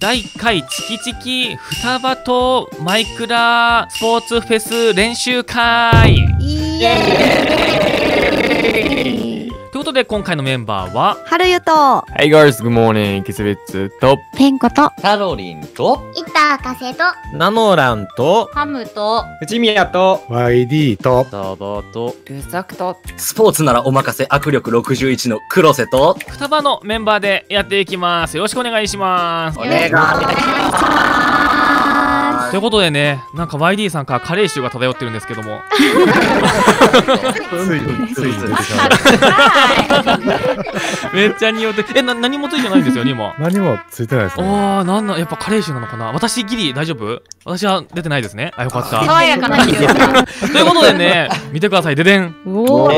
第1回チキチキ双葉とマイクラスポーツフェス練習会。イエーイ。ことで今回のメンバーは春ゆと Hey guys, good morning. キスビッツとペンコとタロリンととナノランとハムと藤宮と YD とサーバーとルザクとスポーツならお任せ握力61の黒瀬と双葉のメンバーでやっていきます。よろしくお願いします。お願いしということでねなんか YD さんからカレー臭が漂ってるんですけども。めっちゃ匂ってえな何もついてないんですよね今何もついてないですね。あーなんなんやっぱカレー臭なのかな。私ギリ大丈夫？私は出てないですね。あよかった。爽やかな匂いということでね見てください。ででん。おお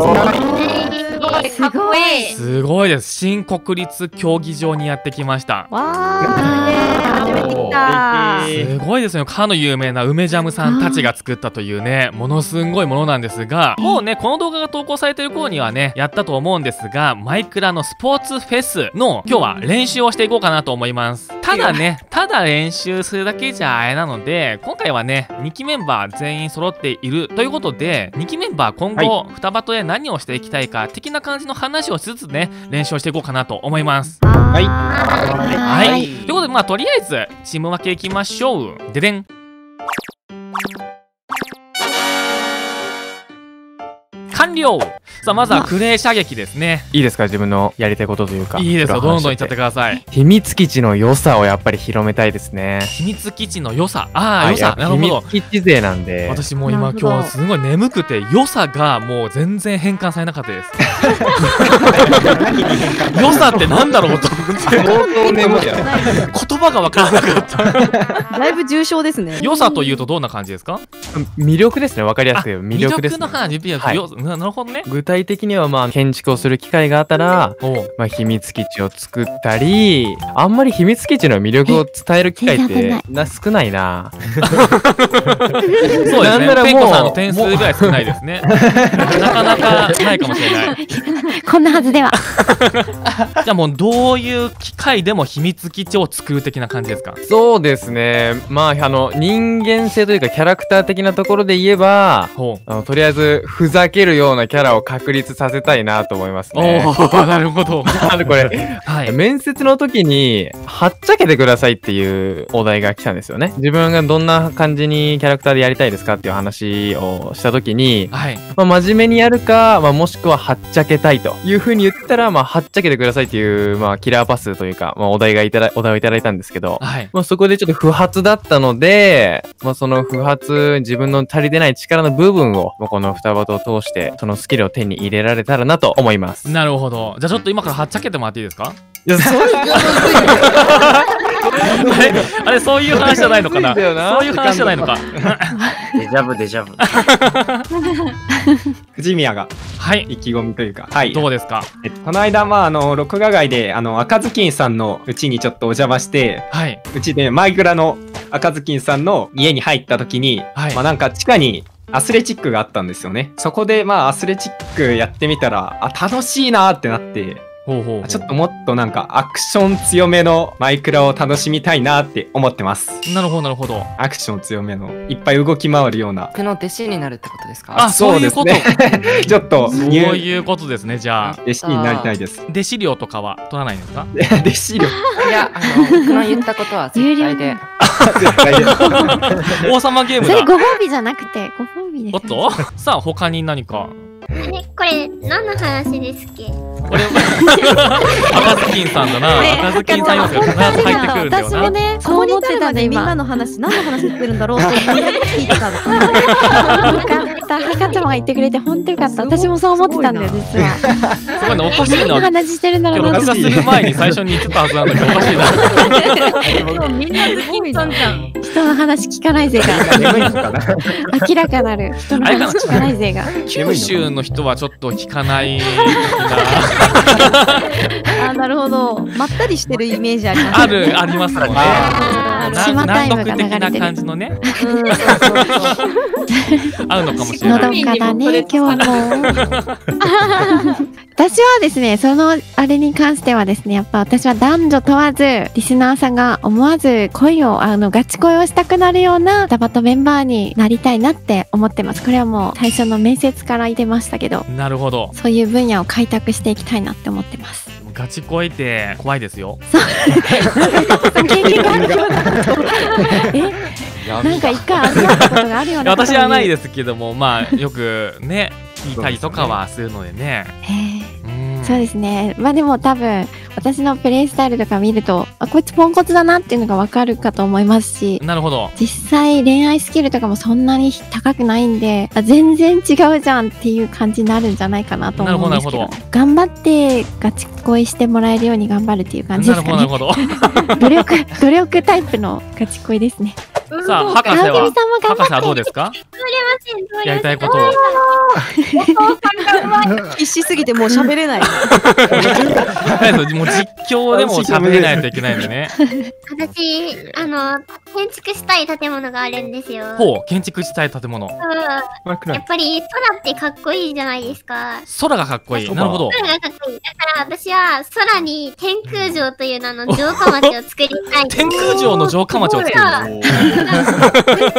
かっこいい。すごいです。新国立競技場にやってきました。わー初めて見た。すごいですよ。かの有名な梅ジャムさんたちが作ったというねものすんごいものなんですがもうねこの動画が投稿されてる頃にはねやったと思うんですがマイクラのスポーツフェスの今日は練習をしていこうかなと思いますただねただ練習するだけじゃあれなので今回はね2期メンバー全員揃っているということで2期メンバー今後双葉とで何をしていきたいか的な感じの話をしつつね練習をしていこうかなと思います。はい。はい、はい。ということでまあとりあえずチーム分けいきましょう。ででん。完了さあまずはクレー射撃ですね。いいですか自分のやりたいことというか。いいですよ。どんどんいっちゃっててください。秘密基地の良さをやっぱり広めたいですね。秘密基地の良さ。ああ良さ。なるほど。密基地勢なんで。私もう今今日すごい眠くて良さがもう全然変換されなかったです。良さってなんだろうと思って。相当眠言葉が分からなかった。だいぶ重症ですね。良さというとどんな感じですか？魅力ですね。わかりやすく言えば魅力です、ね。の、話。はい。なるほどね。具体的にはまあ建築をする機会があったらまあ、秘密基地を作ったりあんまり秘密基地の魅力を伝える機会ってがな少ないなそうですね。なんならもうペンコさんの点数ぐらい少ないですね。なかなかないかもしれない。こんなはずでは じゃあもうどういう機械でも秘密基地を作る的な感じですか？そうですねまああの人間性というかキャラクター的なところで言えば。あのとりあえずふざけるようなキャラを確立させたいなと思いますおね。お、なるほど。あのこれ はい。面接の時にはっちゃけてくださいっていうお題が来たんですよね。自分がどんな感じにキャラクターでやりたいですかっていう話をした時に、はい。まあ、真面目にやるか、まあ、もしくははっちゃけたいというふうに言ったら、まあ、はっちゃけてくださいっていう、まあ、キラーパスというか、まあ、お題がいただ、お題をいただいたんですけど、はい。まあ、そこでちょっと不発だったので、まあ、その不発、自分の足りてない力の部分を、まあ、この双葉と通して、そのスキルを手に入れられたらなと思います。なるほど。じゃあちょっと今からはっちゃけてもらっていいですか？いや、そういう あれ、あれそういう話じゃないのかな？そうだよなそういう話じゃないのか？デジャブデジャブ 藤宮がはい。意気込みというかはいどうですか？えこの間まああの録画外であの赤ずきんさんのうちにちょっとお邪魔してはい。うちでマイグラの赤ずきんさんの家に入った時に、はいまあなんか地下にアスレチックがあったんですよねそこでまあアスレチックやってみたらあ楽しいなってなってほうほうほう。ちょっともっとなんかアクション強めのマイクラを楽しみたいなって思ってますなるほどなるほど。アクション強めのいっぱい動き回るような僕の弟子になるってことですか？あ、そういうこと。そうでちょっとそう入いうことですね。じゃあ。弟子になりたいです弟子料とかは取らないんですか？弟子料いやあの僕の言ったことは絶対で 王様ゲームだ。それご褒美じゃなくてご褒美ですおっと？さあ他に何か？えこれ何の話ですっけ？これ 赤ずきんさんだな。赤ずきんさん要素が必ず入ってくるんだよな。私もねそう思ってたんでみんなの話何の話してるんだろうって聞いてたの た赤ちゃんが言ってくれて本当よかった。私もそう思ってたんだよ実は。すごいねおかしいな。話してるんだろうなって録画する前に最初に言ってたはずなんだけどおかしいな。みんな好きさんじゃん人の話聞かない勢が。明らかなる人の話聞かない勢が。九州の人はちょっと聞かないな。あなるほど。まったりしてるイメージありますあるありますもんね島タイムが流南国的なれてる感じのね。合うのかもしれない。のどかだね。今日も私はですねそのあれに関してはですねやっぱ私は男女問わずリスナーさんが思わず恋をあのガチ恋をしたくなるようなダバトメンバーになりたいなって思ってます。これはもう最初の面接から言ってましたけどなるほど。そういう分野を開拓していきたいなって思ってますガチ恋って怖いですよ。なえなんか一回味わったことがあるよう。な私はないですけどもまあよくね聞いたりとかはするのでねそう。ですねまあでも多分私のプレイスタイルとか見るとあこいつポンコツだなっていうのがわかるかと思いますしなるほど。実際恋愛スキルとかもそんなに高くないんであ全然違うじゃんっていう感じになるんじゃないかなと思うんですけどなるほどな頑張ってガチ恋してもらえるように頑張るっていう感じなるですかね。ほどなるほど。努力努力タイプのガチ恋ですね。さあ博士は？直美さんも頑張って博士はどうですか？やりたいこと。を必死すぎてもう喋れない。もう実況でも喋れない。といけないんでね。私、あの、建築したい建物があるんですよ。ほう建築したい建物。う。んやっぱり空ってかっこいいじゃないですか。空がかっこいい。なるほど。空がかっこいい。だから私は空に天空城という名の城下町を作りたい。天空城の城下町を作る天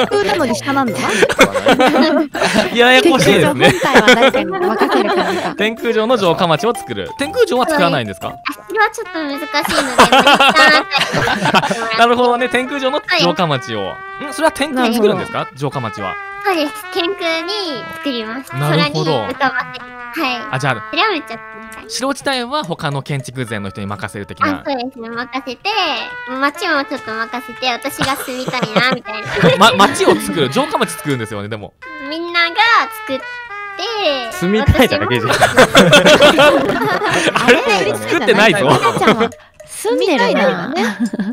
空なのに下なんだ。ややこしいですね。天空城の城下町を作る。天空城は作らないんですか？それはちょっと難しいので、ななるほどね。天空城の城下町を。ん？それは天空に作るんですか？城下町は。そうです。天空に作ります。なるほど。空に浮かばせる。はい。あじゃあそれはめっちゃ作りたい。城自体は他の建築前の人に任せる的あな、そうですね。任せて、街もちょっと任せて、私が住みたいな、みたいな。ま、町を作る城下町作るんですよねでもみんなが作って、住みたいだけじゃん。あれ作ってないぞ赤ちゃんは住んでるな住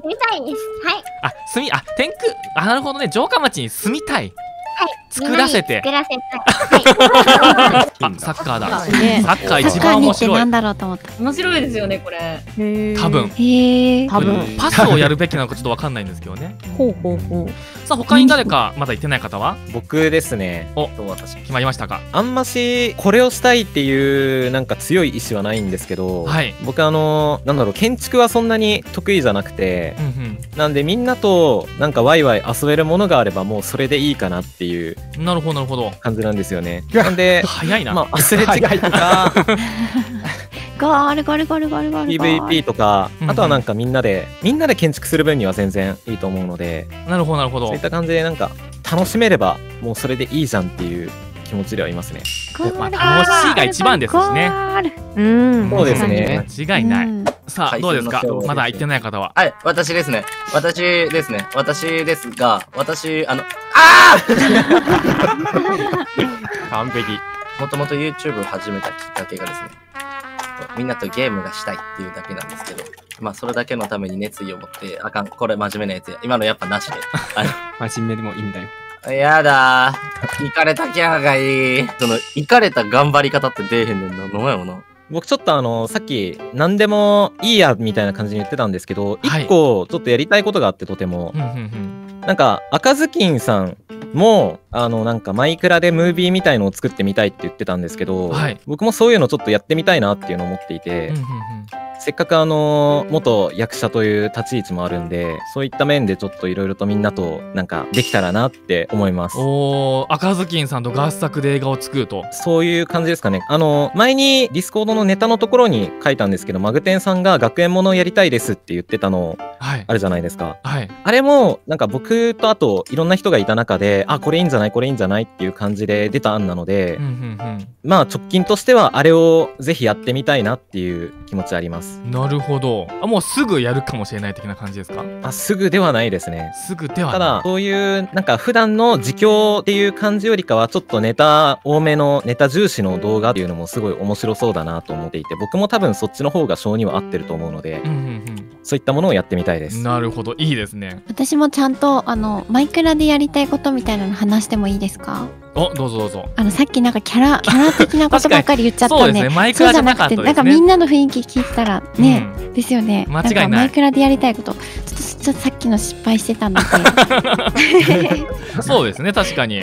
みたいです。はい。あ住みあ天空あなるほどね城下町に住みたいはい。作らせて。作らせたい。はい。あサッカーだ。サッカー一番面白い。なんだろうと思った。面白いですよね、これ。へ多分。多分。パスをやるべきなのかちょっとわかんないんですけどね。ほうほうほう。さあ他に誰かまだ言ってない方は？僕ですね。おと私。決まりましたか？あんましこれをしたいっていうなんか強い意志はないんですけど、はい。僕あのなんだろう建築はそんなに得意じゃなくてうんうん。なんでみんなとなんかワイワイ遊べるものがあればもうそれでいいかなっていうなるほどなるほど。感じなんですよね。なんで早いな、まあアスレチックとか。ゴールゴールゴールゴールゴールゴール。PVP とかうんうん。あとはなんかみんなでみんなで建築する分には全然いいと思うので。なるほどなるほど。そういった感じでなんか楽しめればもうそれでいいじゃんっていう気持ちではいますね。まあ楽しいが一番ですしね。うん。そうですね。間違いない、うん。さあはいどうですか？まだ言ってない方は。はい、私ですね。私ですね。私ですが、私、あの、あ 完璧。あもともと YouTube を始めたきっかけがですね、みんなとゲームがしたいっていうだけなんですけど、まあ、それだけのために熱意を持って、あかん、これ真面目なやつや。今のやっぱなしで。あ 真面目でもいいんだよ。の、やだー。行かれたキャラがいい。その、行かれた頑張り方って出えへんねんな。飲めよな。僕ちょっとあのさっき何でもいいやみたいな感じに言ってたんですけどはい。一個ちょっとやりたいことがあってとても。うんうんうん。なんか赤ずきんさんもあのなんかマイクラでムービーみたいのを作ってみたいって言ってたんですけど、はい。僕もそういうのちょっとやってみたいなっていうのを思っていて、うんうんうんせっかくあの元役者という立ち位置もあるんでそういった面でちょっといろいろとみんなとなんかできたらなって思いますおー赤ずきんさんと合作で映画を作るとそういう感じですかね。あの、前にディスコードのネタのところに書いたんですけど、マグテンさんが学園ものやりたいですって言ってたのはいあるじゃないですか。はいあれも、なんか僕とあといろんな人がいた中で、あ、これいいんじゃないこれいいんじゃないっていう感じで出た案なので、うんうんまあ直近としてはあれをぜひやってみたいなっていう気持ちあります。うんなるほど。あもうすぐやるかもしれない的な感じですか？あ、すぐではないですね。すぐではただそういうなんか普段の自況っていう感じよりかはちょっとネタ多めのネタ重視の動画っていうのもすごい面白そうだなと思っていて僕も多分そっちの方が性には合ってると思うのでうんうんうんそういったものをやってみたいです。なるほど。いいですね。私もちゃんとあのマイクラでやりたいことみたいなの話してもいいですか？おどうぞどうぞ。あのさっきなんかキャラキャラ的なことばっかり言っちゃったそうね。マイクラじゃなくてなんかみんなの雰囲気聞いたらね、うん。ですよね。間違いない。んかマイクラでやりたいこと。ちょっとちょっとさっきの失敗してたので。そうですね確かに。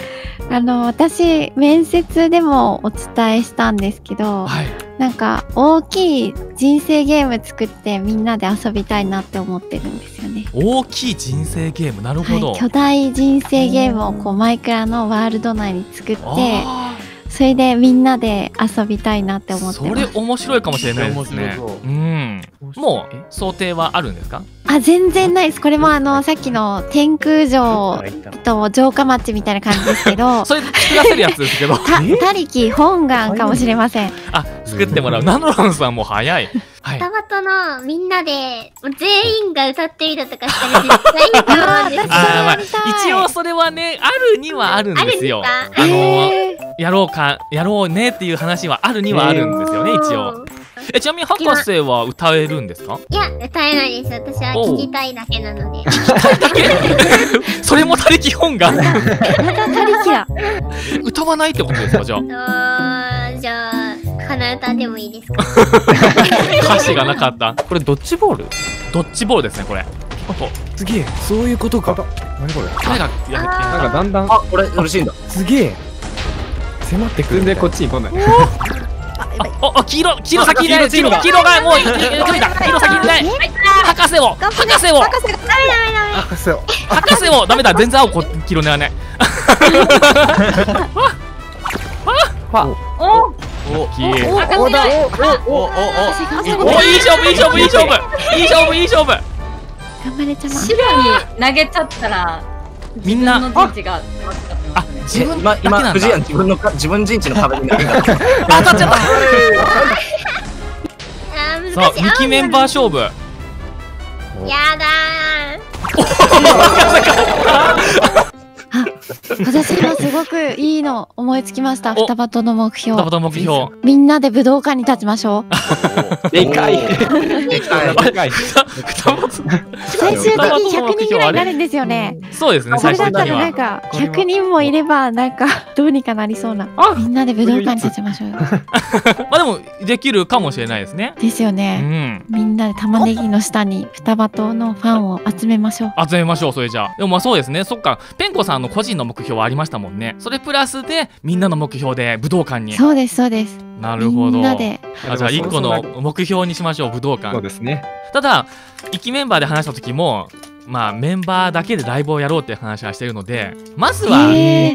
あの私面接でもお伝えしたんですけど、はいなんか大きい人生ゲーム作ってみんなで遊びたいなって思ってるんですよね。大きい人生ゲーム。なるほど、はい、巨大人生ゲームをこうマイクラのワールド内に作ってあそれでみんなで遊びたいなって思ってそれ面白いかもしれないですね。面白そううん。もう想定はあるんですか？あ全然ないです。これもあのさっきの天空城と城下町みたいな感じですけど それ作らせるやつですけど。た他力本願かもしれません。あ作ってもらう。ナノロンさんも早いはい。タバトのみんなでもう全員が歌ってみるとかしたら絶対いいと思うんですよ。まあ 一応それはねあるにはあるんですよ。あのやろうかやろうねっていう話はあるにはあるんですよね一応。えちなみに博士は歌えるんですか？いや、歌えないです。私は聞きたいだけなので。それも他力本願？また他力だ歌わないってことですかじゃあ。とじゃあ、鼻歌でもいいですか？歌詞がなかった。これドッジボール？ドッジボールですねこれ。すげえ。そういうことか。何これ？誰がやなんかだんだんあ、これ嬉しいんだ。すげえ。迫ってくる全然こっちに来ない。ああ黄色黄色先にない。あ黄色。黄色がもう黄色先にない。博士を博士を。博士を。博士を。ダメだ。全然青こ黄色狙わない。お。きれいおおだお、お、お、おいい勝負いい勝負いい勝負いい勝負いい勝負頑張れちゃま白に投げちゃったらみんな陣地があ自分今、今、藤谷自分のか、自分陣地の壁になる当たっちゃったさあ難しい。2期メンバー勝負やだ私今すごくいいの思いつきました。お。双葉との目標。目標。みんなで武道館に立ちましょう。でかい。でかい。でかい。双葉最終的に双葉との100人ぐらいになるんですよねそうですねそれだったらなんは。か100人もいればなんかどうにかなりそうな。みんなで武道館に立ちましょうよ。まあでもできるかもしれないですね。うですよね。ん。みんなで玉ねぎの下に双葉島のファンを集めましょう。集めましょうそれじゃあ。でもまあそうですね。そっか。ペンコさんの個人の目標はありましたもんね。それプラスでみんなの目標で武道館に。そうですそうです。みなるほど。んなで。あじゃあ1個の目標にしましょう武道そう館ですね。ただ1期メンバーで話した時もまあメンバーだけでライブをやろうっていう話はしてるのでまずは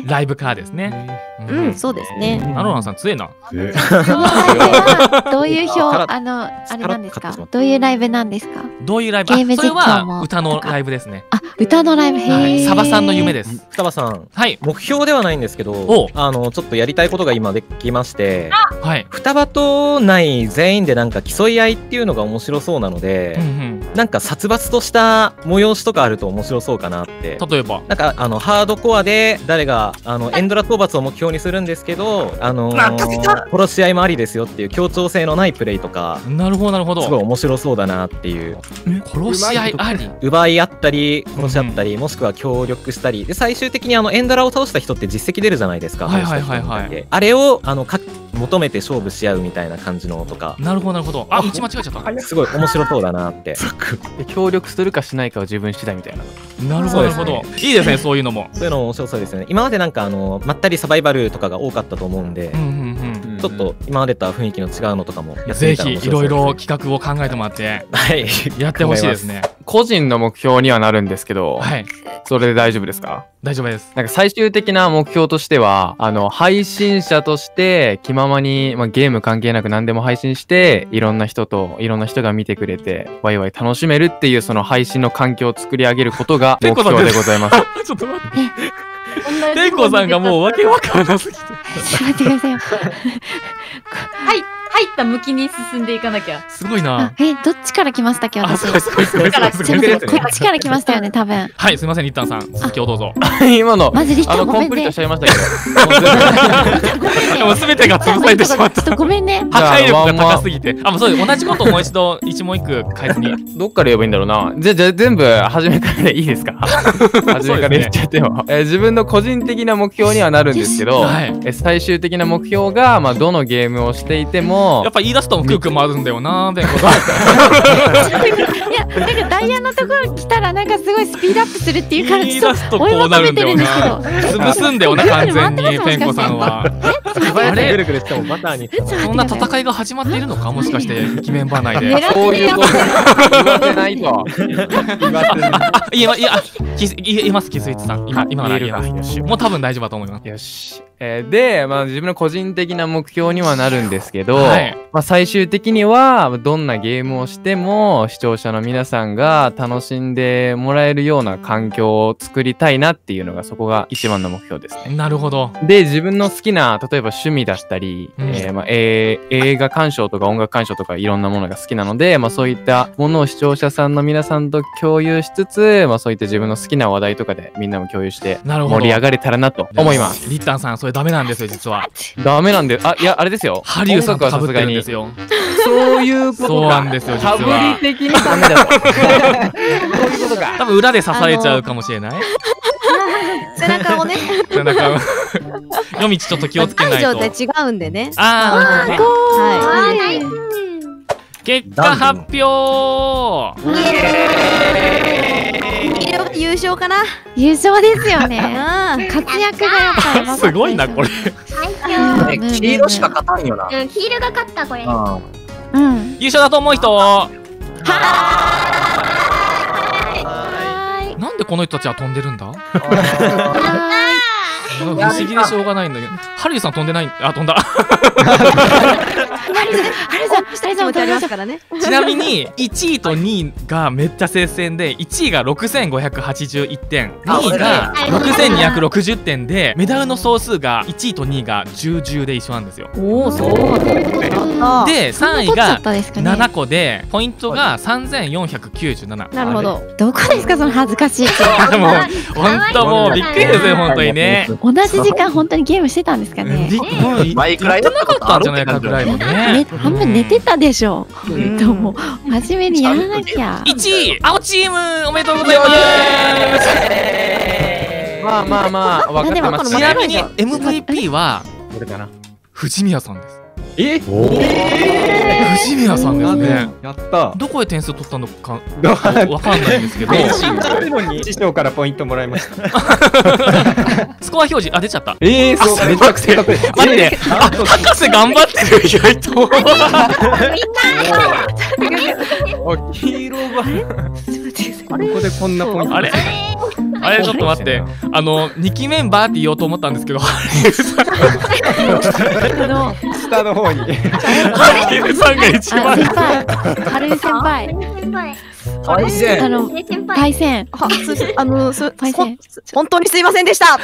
ライブからですね。ううん、そうですね。ナロランさん強えな。のライブはどういう表あのあれなんですか？どういうライブなんですか？どういうライブ？ゲームあそれ実況もは歌のライブですね。あ歌のライブ。へはサバさんの夢です。双葉さん、はい。目標ではないんですけおど、あの、ちょっとやりたいことが今できまして、はい。双葉と内全員でなんか競い合いっていうのが面白そうなのでうん、うん。なんか殺伐とした催しとかあると面白そうかなって。例えば？なんかあのハードコアで誰があのエンドラ討伐を目標にするんですけど、あのー殺し合いもありですよっていう協調性のないプレイとかなるほどなるほすごいど面白そうだなっていう。殺し合いあり？奪い合ったり殺し合ったり、もしくは協力したり。で最終的にあのエンドラを倒した人って実績出るじゃないですか、はいはいはいはい。あれをあのか求めて勝負し合うみたいな感じのとか。なるほどなるほど。あ道間違えちゃった。すごい面白そうだなって。で協力するかしないかは自分次第みたいななるほどなるほど。いいですねそういうのも。そういうの面白そうですよね。今までなんかあのまったりサバイバルとかが多かったと思うんで、うんうんうん。ちょっと今までとは雰囲気の違うのとかもやってぜみたら面ひいろい白そうですね。ろ企画を考えてもらって。はい。やってほしいですね個人の目標にはなるんですけど、はい。それで大丈夫ですか？大丈夫です。なんか最終的な目標としては、あの、配信者として気ままに、まあ、ゲーム関係なく何でも配信して、いろんな人と、いろんな人が見てくれて、ワイワイ楽しめるっていうその配信の環境を作り上げることが 目標でございます。ちょっと待って。天子さんがもうわけわからなすぎて。ちょっと待ってくださいよはい入った向きに進んでいかなきゃ。すごいあな。え、どっちから来ましたっけあ、私。すごいすごいすごいすごいすごいこっちから来ましたよね、多分。はい、すみません、リッタンさん。続きをどうぞ。今の、マジリッタあの、ンごめんねコンプリートしち。ゃいましたけど。でも全 てが潰されてしまったちょっ。とごめんね。破壊力が高すぎて。あ、もうそうです。同じことをもう一度、一問一句変えずに。どっから言えばいいんだろうな。じゃあ、じゃあ全部、初めからでいいですか？初めから言っちゃっても。えー自分の個人的な目標にはなるんですけど、はいえー最終的な目標が、まあ、どのゲームをしていてもやっ、ぱ言い出すとクークもあるんだよな、弁護さん。いや、なんかダイヤのところ来たらなんかすごいスピードアップするっていうから言いちょっと出すとこうなるんだよな。潰すんだよな、完全に、ペンコさんは。あぐれるぐるしてもバターに。そんな戦いが始まっているのかもしかして、イケメンバー内で。そういうこと言わせないと。あ、言えま、いや、キス言えます、キスイッチさん。今、今なら言えます。もう多分大丈夫だと思います。よし。えーで、まあ、自分の個人的な目標にはなるんですけど、はいまあ、最終的にはどんなゲームをしても視聴者の皆さんが楽しんでもらえるような環境を作りたいなっていうのがそこが一番の目標ですね。なるほど。で自分の好きな例えば趣味だったり、うんえーまあえー映画鑑賞とか音楽鑑賞とかいろんなものが好きなので、まあ、そういったものを視聴者さんの皆さんと共有しつつ、まあ、そういった自分の好きな話題とかでみんなも共有して。盛り上がれたらなと思います。リッタンさん、それダメなんですよ、実は。ダメなんで、あ、いや、あれですよ。ハリウさんと被ってるんですよ。よ。そういうことか。そうなんですよ実はかぶり的にダメだと。そういうことか。多分裏で刺されちゃうかもしれない。背中をね、なんか、夜道ちょっと気をつけないと違うんでね。あー、なるほどねはあー、ナイス。結果発表優勝かな？優勝ですよね。あ活躍がやっぱりすごいな、これ。最強。え黄色しか勝たんよな。うん、黄色が勝った、これ。うんうん。優勝だと思う人はなんでこの人たちは飛んでるんだ？不思議でしょうがないんだけど。ハリーさん飛んでないあ、飛んだ。ハルさん、ハルさん、ちありますさからね。ちなみに、1位と2位がめっちゃ接戦で、1位が6581点、2位が6260点で、メダルの総数が1位と2位が10、10で一緒なんですよ。おお、そうだった。で、3位がったですかね。7個で、ポイントが3497。なるほど。どこですか、その恥ずかしい。で も、本当もうびっくりですよ、本当にね。同じ時間本当にゲームしてたんですかね。びっもうマイクラやってなかったんじゃないかぐらいのねね。、半分寝てたでしょ。んともう真面目にやらなきゃ。1位、青チームおめでとうございますまあまあまあ、分かってます。ちなみに MVP はこれかな。藤宮さんです。え？藤宮さんですね。やった。どこで点数取ったのか わかんないんですけど、師匠からポイントもらいました。スコア表示、あ、出ちゃった。ええ、そう、めちゃくちゃかっこいい。待って、あ、博士頑張ってる、意外と。あ、黄色が。ここでこんなポイント。あれ？あれ、ちょっと待って。あの、2期メンバーって言おうと思ったんですけど、ハあの、下の方に。リウさんが一あ、番。先輩、春井先輩、先輩。大戦あの、ね先輩。パイセン、はすあのすパイセン。本当にすいませんでした。